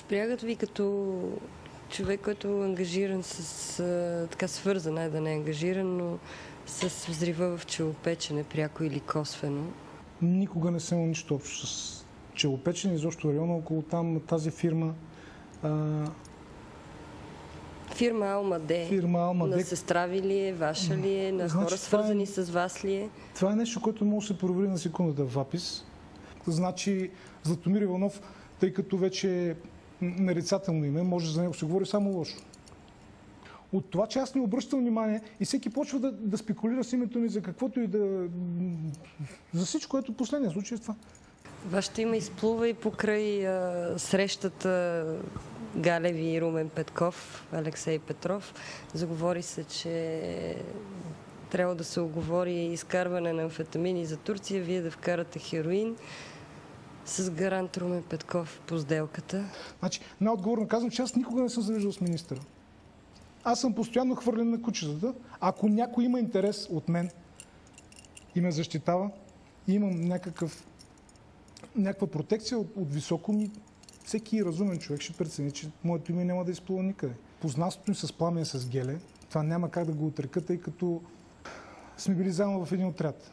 Спрягат ви като човек, който е ангажиран с... така свързан, не да не е ангажиран, но с взрива в челопечене, пряко или косвено. Никога не съм имал нищо общо с челопечене, изобщо района около там тази фирма. А, Фирма Алмаде. фирма Алмаде. На сестра ви ли е, ваша ли е, на Значи хора това е- свързани с вас ли е? Това е нещо, което може да се провери на секундата в АПИС. Значи Златомир Иванов, тъй като вече е нарицателно име, може за него се говори само лошо. От това, че аз не обръщам внимание и всеки почва да, да спекулира с името ми за каквото и да... За всичко, което последния случай е това. Вашето име изплува и покрай а, срещата Галеви и Румен Петков, Алексей Петров. Заговори се, че трябва да се оговори изкарване на амфетамини за Турция, вие да вкарате хероин с гарант Румен Петков по сделката. Значи, най-отговорно казвам, че аз никога не съм се виждал с министъра. Аз съм постоянно хвърлен на кучетата. Ако някой има интерес от мен и ме защитава, имам някакъв, някаква протекция от, от високо ми, всеки разумен човек ще прецени, че моето име няма да изплува никъде. Познанството ми с пламен с геле, това няма как да го отрека, тъй като сме били заедно в един отряд.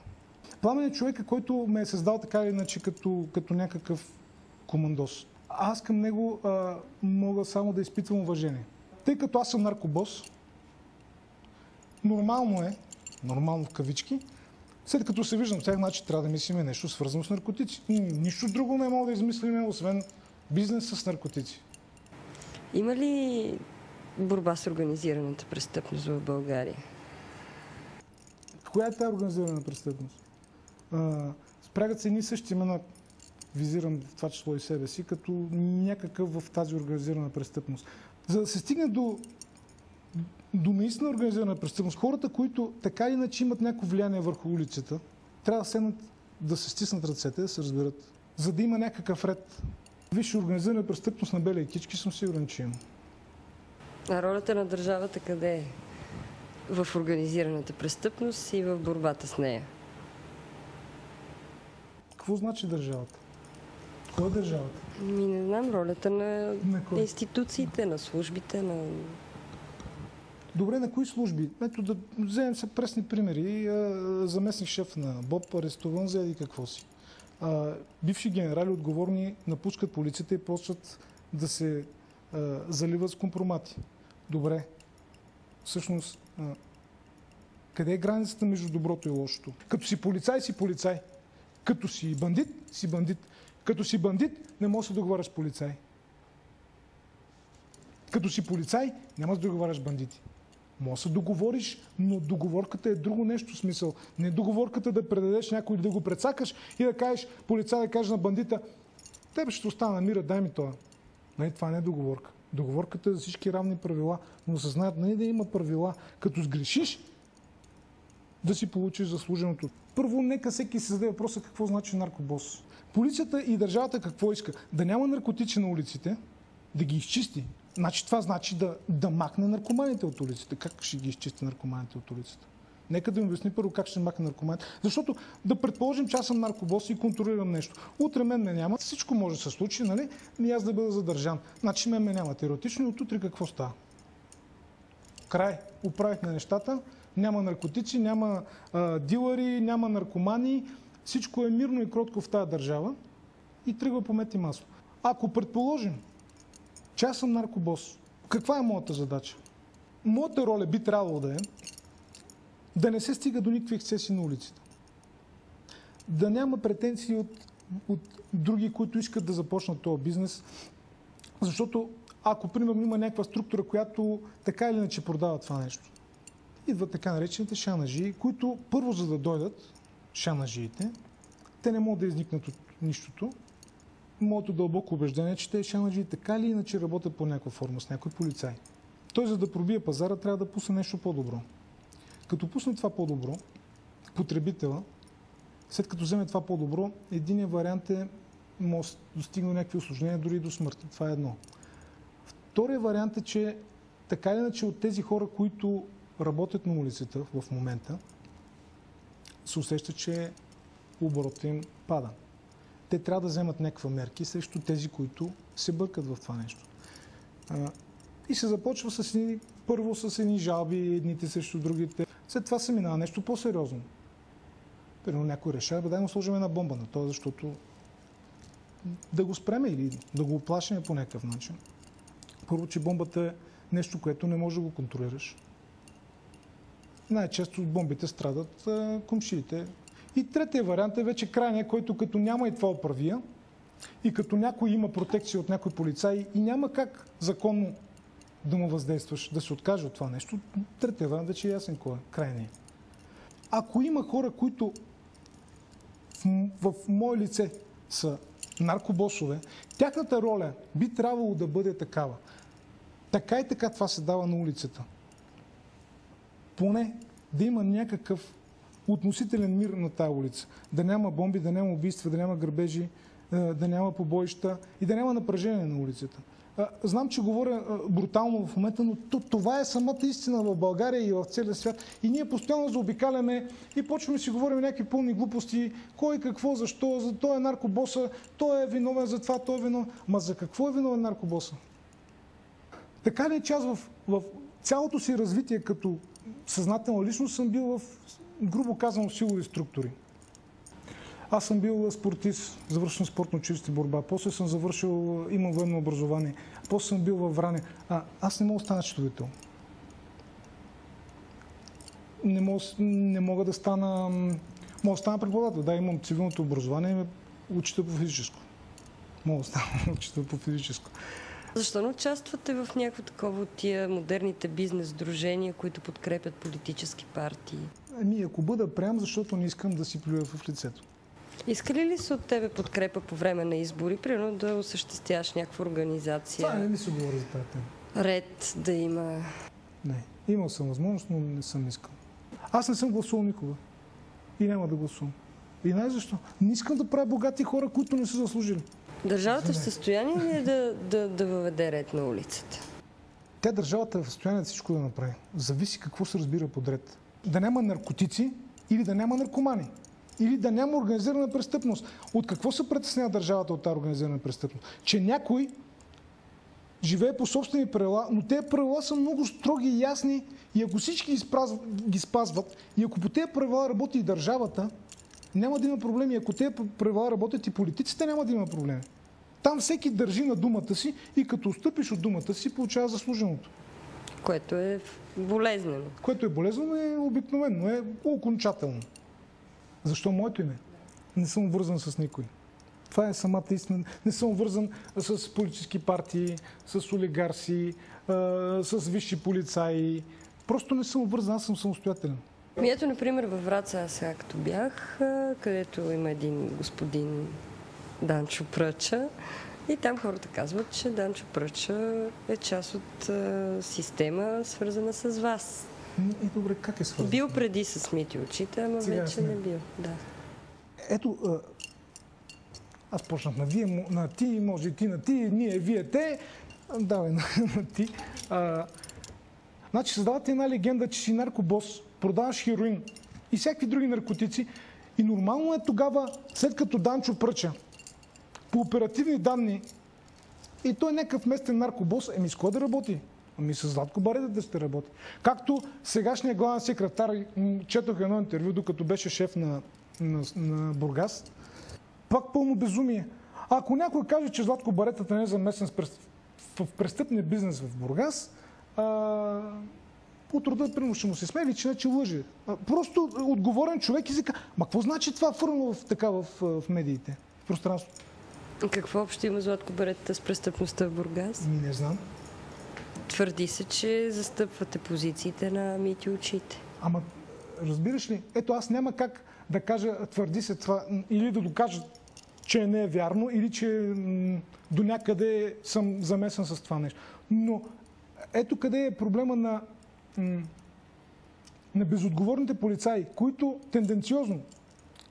Пламен е човека, който ме е създал така или иначе като, като някакъв командос. Аз към него а, мога само да изпитвам уважение. Тъй като аз съм наркобос, нормално е, нормално в кавички, след като се виждам тях, значи трябва да мислиме нещо свързано с наркотици. Нищо друго не мога да измислиме, освен бизнес с наркотици. Има ли борба с организираната престъпност в България? Коя е тази организирана престъпност? Спрягат се едни същи имена, визирам в това число и себе си, като някакъв в тази организирана престъпност. За да се стигне до, до наистина организирана престъпност, хората, които така или иначе имат някакво влияние върху улицата, трябва да седнат, да се стиснат ръцете, да се разберат, за да има някакъв ред. Виж, организирана престъпност на белия кички съм сигурен, че има. А ролята на държавата къде е? В организираната престъпност и в борбата с нея. Какво значи държавата? Кой е държавата? Ми не знам ролята на На кой? институциите, на службите, на... Добре, на кои служби? Ето да вземем се пресни примери. Заместник шеф на БОП арестуван за еди какво си. А, Бивши генерали отговорни напускат полицията и почват да се а, заливат с компромати. Добре. Всъщност, а, къде е границата между доброто и лошото? Като си полицай, си полицай. Като си бандит, си бандит. Като си бандит, не можеш да договаряш с полицай. Като си полицай, няма да договаряш бандити. Може да договориш, но договорката е друго нещо смисъл. Не договорката да предадеш някой да го прецакаш и да кажеш, полицай да каже на бандита, тебе ще остана на мира, дай ми това. Не, това не е договорка. Договорката е за всички равни правила, но се знаят, не да има правила. Като сгрешиш, да си получиш заслуженото. Първо, нека всеки се зададе въпроса какво значи наркобос. Полицията и държавата какво иска? Да няма наркотици на улиците, да ги изчисти. Значи това значи да, да махне наркоманите от улицата. Как ще ги изчисти наркоманите от улицата? Нека да ми обясни първо как ще махне наркоманите. Защото да предположим, че аз съм наркобос и контролирам нещо. Утре мен ме няма. Всичко може да се случи, нали? И аз да бъда задържан. Значи мен ме няма теоретично и от утре какво става? Край. Оправихме нещата. Няма наркотици, няма а, дилъри, няма наркомани. Всичко е мирно и кротко в тази държава и тръгва по мет и масло. Ако предположим, че аз съм наркобос, каква е моята задача? Моята роля би трябвало да е да не се стига до никакви ексцеси на улиците. Да няма претенции от, от други, които искат да започнат този бизнес, защото ако, примерно, има някаква структура, която така или иначе продава това нещо, идват така наречените шанажии, които първо за да дойдат, шанажиите, те не могат да изникнат от нищото. Моето дълбоко убеждение е, че те шанажии така или иначе работят по някаква форма с някой полицай. Той за да пробие пазара трябва да пусне нещо по-добро. Като пусне това по-добро, потребителя, след като вземе това по-добро, единият вариант е може да достигне някакви осложнения, дори до смърт. Това е едно. Втория вариант е, че така или иначе от тези хора, които работят на улицата в момента, се усеща, че оборотът им пада. те трябва да вземат някаква мерки срещу тези, които се бъркат в това нещо. И се започва с едни, първо с едни жалби, едните срещу другите. След това се минава нещо по-сериозно. Примерно някой решава, да му сложим една бомба на това, защото да го спреме или да го оплашиме по някакъв начин. Първо, че бомбата е нещо, което не може да го контролираш. Най-често от бомбите страдат комшиите. И третия вариант е вече крайния, който като няма и това оправия, и като някой има протекция от някой полицай и няма как законно да му въздействаш, да се откаже от това нещо, третия вариант вече е ясен кой е крайния. Ако има хора, които в, в мое лице са наркобосове, тяхната роля би трябвало да бъде такава. Така и така това се дава на улицата. Поне да има някакъв относителен мир на тази улица. Да няма бомби, да няма убийства, да няма грабежи, да няма побоища и да няма напрежение на улицата. Знам, че говоря брутално в момента, но това е самата истина в България и в целия свят. И ние постоянно заобикаляме и почваме си говорим някакви пълни глупости. Кой, какво, защо, за той е наркобоса, той е виновен за това, той е виновен. Ма за какво е виновен наркобоса? Така ли е, че аз в, в цялото си развитие като съзнателна личност съм бил в, грубо казано, силови структури. Аз съм бил спортист, завършен спортно училище борба. После съм завършил, имам военно образование. После съм бил във Вране. А, аз не мога да стана счетовител. Не мога, не мога да стана... Мога да стана преподавател. Да, имам цивилното образование учител по физическо. Мога да стана учител по физическо. Защо не участвате в някакво такова от тия модерните бизнес дружения, които подкрепят политически партии? Ами, ако бъда прям, защото не искам да си плюя в лицето. Искали ли се от тебе подкрепа по време на избори, примерно да осъществяваш някаква организация? Това не ми се говори за тази тема. Ред да има. Не. Имал съм възможност, но не съм искал. Аз не съм гласувал никога. И няма да гласувам. И най защо? Не искам да правя богати хора, които не са заслужили. Държавата в състояние ли е да, да, да въведе ред на улицата? Тя държавата е в състояние всичко да направи. Зависи какво се разбира под ред. Да няма наркотици или да няма наркомани или да няма организирана престъпност. От какво се притеснява държавата от тази организирана престъпност? Че някой живее по собствени правила, но тези правила са много строги и ясни и ако всички ги спазват и ако по тези правила работи и държавата, няма да има проблеми. Ако тези правила работят и политиците, няма да има проблеми. Там всеки държи на думата си и като стъпиш от думата си, получава заслуженото. Което е болезнено. Което е болезнено е обикновено, е окончателно. Защо моето име? Не съм обвързан с никой. Това е самата истина. Не съм обвързан с политически партии, с олигарси, с висши полицаи. Просто не съм обвързан, аз съм самостоятелен. Ми ето, например, във Враца, аз сега като бях, където има един господин Данчо Пръча, и там хората казват, че Данчо Пръча е част от а, система, свързана с вас. И добре, как е свързан? Бил преди с Мити очите, ама Сега вече не бил. Да. Ето, аз почнах на вие, на ти, може ти на ти, ние, вие, те. Давай на, на ти. А, значи създавате една легенда, че си наркобос, продаваш хероин и всякакви други наркотици. И нормално е тогава, след като Данчо пръча, по оперативни данни, и той е някакъв местен наркобос, еми с кой да работи? Ами с Златко Барета да сте работи. Както сегашния главен секретар, четох едно интервю, докато беше шеф на, на, на Бургас, пак пълно безумие. Ако някой каже, че Златко Баретата не е замесен в престъпния бизнес в Бургас, а, по труда, примерно, ще му се смее или че че лъже. Просто отговорен човек изика. Ма какво значи това фърно в, така в, в медиите, в пространството? Какво общо има Златко Баретата с престъпността в Бургас? Ми не знам. Твърди се, че застъпвате позициите на мити очите. Ама, разбираш ли, ето аз няма как да кажа, твърди се това, или да докажа, че не е вярно, или че до някъде съм замесен с това нещо. Но ето къде е проблема на, на безотговорните полицаи, които тенденциозно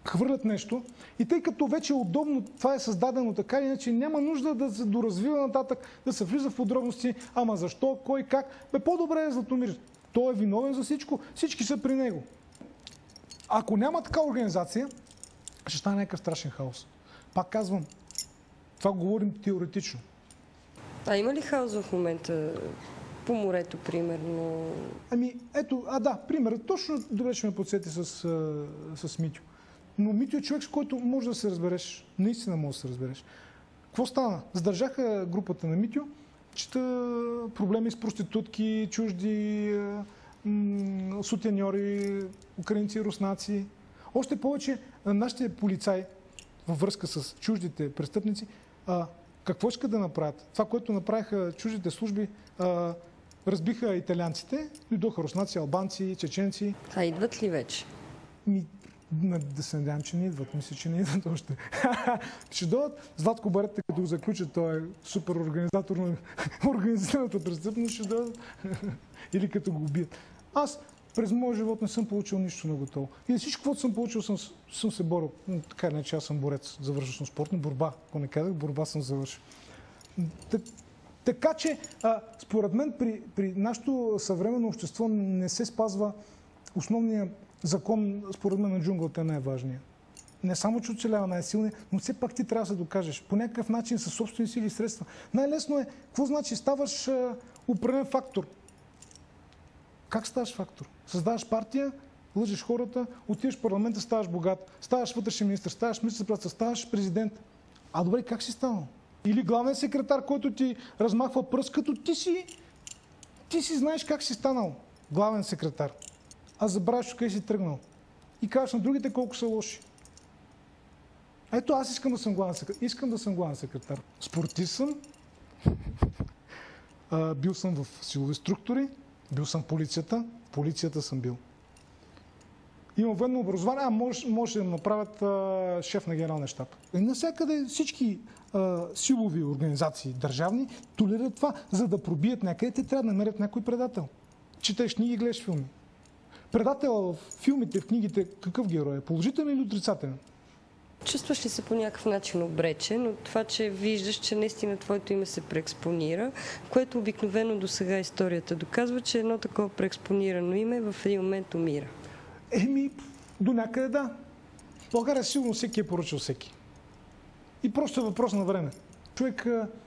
хвърлят нещо и тъй като вече е удобно, това е създадено така, иначе няма нужда да се доразвива нататък, да се влиза в подробности, ама защо, кой, как. Бе, по-добре е Златомир. Той е виновен за всичко, всички са при него. Ако няма така организация, ще стане някакъв страшен хаос. Пак казвам, това говорим теоретично. А има ли хаос в момента по морето, примерно? Ами, ето, а да, примерът. Точно добре ще ме подсети с, с Митю. Но Митю е човек, с който може да се разбереш. Наистина може да се разбереш. Какво стана? Задържаха групата на Митю, чета проблеми с проститутки, чужди сутеньори, украинци, руснаци. Още повече нашите полицаи във връзка с чуждите престъпници, а, какво искат да направят? Това, което направиха чуждите служби, а, разбиха италианците, дойдоха руснаци, албанци, чеченци. А идват ли вече? Ми, да се надявам, че не идват. Мисля, че не идват още. Ще дойдат. Златко Барете, като го заключат, той е супер организатор на организираната престъпност, ще дойдат. Или като го убият. Аз през моя живот не съм получил нищо на готово. И за всичко, което съм получил, съм, съм се борил. Така не, че аз съм борец. Завършил съм спортно борба. Ако не казах, борба съм завършил. Так, така че, а, според мен, при, при нашето съвременно общество не се спазва основния закон, според мен, на джунглата е най-важният. Не само, че оцелява най-силния, но все пак ти трябва да се докажеш. По някакъв начин със собствени сили и средства. Най-лесно е, какво значи ставаш а, определен фактор. Как ставаш фактор? Създаваш партия, лъжеш хората, отиваш в парламента, ставаш богат, ставаш вътрешен министр, ставаш министр ставаш президент. А добре, как си станал? Или главен секретар, който ти размахва пръст, като ти си, ти си знаеш как си станал главен секретар. А забравяш къде си тръгнал. И казваш на другите колко са лоши. Ето аз искам да съм главен секретар. Искам да съм главен секретар. Спортист съм. бил съм в силови структури. Бил съм полицията. Полицията съм бил. Имам военно образование, а може, да направят шеф на генералния щаб. И навсякъде всички силови организации, държавни, толерират това, за да пробият някъде, те трябва да намерят някой предател. Четеш книги и гледаш филми. Предател в филмите, в книгите, какъв герой е? Положителен или отрицателен? Чувстваш ли се по някакъв начин обречен но това, че виждаш, че наистина твоето име се преекспонира, което обикновено до сега историята доказва, че едно такова преекспонирано име в един момент умира? Еми, до някъде да. България сигурно всеки е поръчал всеки. И просто е въпрос на време. Човек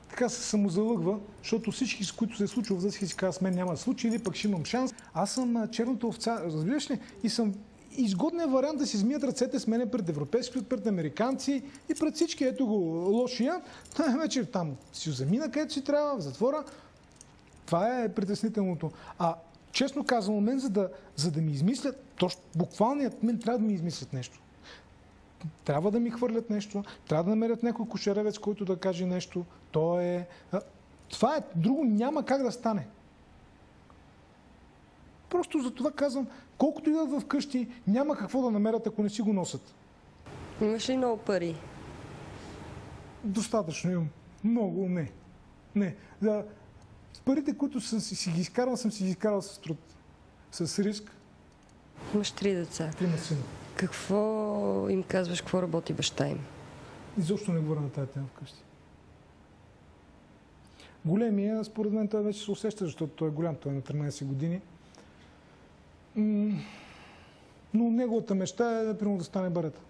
така се самозалъгва, защото всички, с които се е случило в си казват, с мен няма да случи или пък ще имам шанс. Аз съм черната овца, разбираш ли? И съм изгодният вариант да си измият ръцете с мене пред европейски, пред американци и пред всички. Ето го лошия. Вече там си замина където си трябва, в затвора. Това е притеснителното. А честно казвам, мен, за да, за да ми измислят, точно буквалният мен трябва да ми измислят нещо. Трябва да ми хвърлят нещо, трябва да намерят някой кошеревец, който да каже нещо. То е... Това е... Друго няма как да стане. Просто за това казвам, колкото идват вкъщи, няма какво да намерят, ако не си го носят. Имаш ли много пари? Достатъчно имам. Много не. Не. Да, парите, които съм си, ги изкарал, съм си ги изкарал с труд. С риск. Имаш три деца. Трима сина. Какво им казваш, какво работи баща им? Изобщо не говоря на тази тема вкъщи. Големия, според мен, той вече се усеща, защото той е голям, той е на 13 години. Но неговата мечта е, например, да стане барета.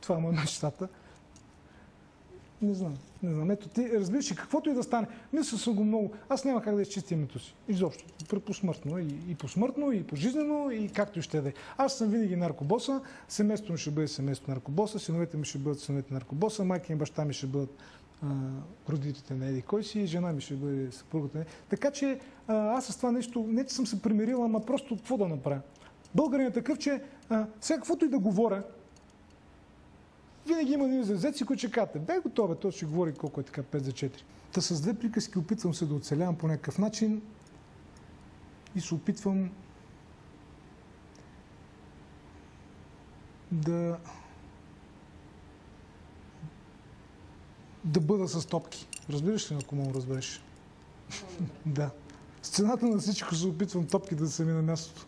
Това е моя мечтата. Не знам. Не знам. Ето ти разбираш, каквото и да стане. Мисля съм го много. Аз няма как да изчистя името си. Изобщо. Посмъртно. И, и посмъртно, и пожизнено, и както и ще да е. Аз съм винаги наркобоса. Семейството ми ще бъде семейство наркобоса. Синовете ми ще бъдат синовете наркобоса. Майка и баща ми ще бъдат а, родителите на Еди кой си. Жена ми ще бъде съпругата. Така че а, аз с това нещо не че съм се примирил, ама просто какво да направя. Българин е такъв, че а, сега каквото и да говоря, винаги има един изразец, които ще кажете, дай го това, той ще говори колко е така 5 за 4. Та с две приказки опитвам се да оцелявам по някакъв начин и се опитвам да да бъда с топки. Разбираш ли, ако му разбереш? да. С цената на всичко се опитвам топки да са ми на мястото.